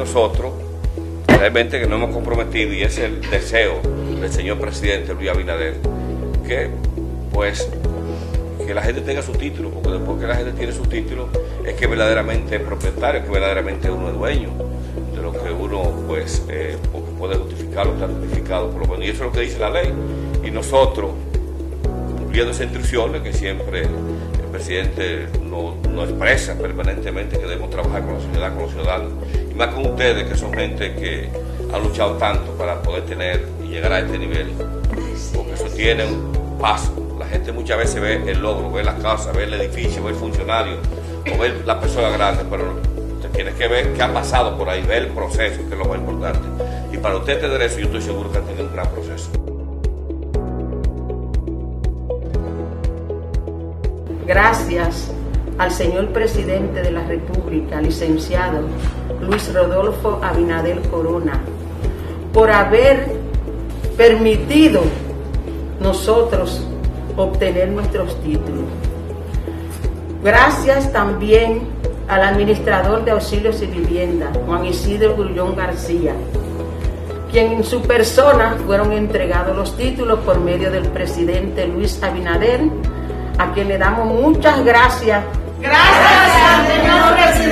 Nosotros realmente que nos hemos comprometido y es el deseo del señor presidente Luis Abinader que pues que la gente tenga su título, porque después que la gente tiene su título es que verdaderamente es propietario, que verdaderamente uno es dueño de lo que uno pues eh, puede justificar o está justificado por lo menos. Y eso es lo que dice la ley. Y nosotros, cumpliendo esas instrucciones que siempre presidente nos, expresa permanentemente que debemos trabajar con la sociedad, con los ciudadanos, y más con ustedes que son gente que han luchado tanto para poder tener y llegar a este nivel, porque eso tiene un paso. La gente muchas veces ve el logro, ve la casa, ve el edificio, ve el funcionario, o ve la persona grande, pero tienes que ver qué ha pasado por ahí, ver el proceso, que es lo más importante. Y para usted tener eso, yo estoy seguro que ha tenido un gran proceso. Gracias al señor presidente de la República, licenciado Luis Rodolfo Abinadel Corona, por haber permitido nosotros obtener nuestros títulos. Gracias también al administrador de auxilios y vivienda, Juan Isidro Grullón García, quien en su persona fueron entregados los títulos por medio del presidente Luis Abinader, a quien le damos muchas gracias. Gracias, señor presidente.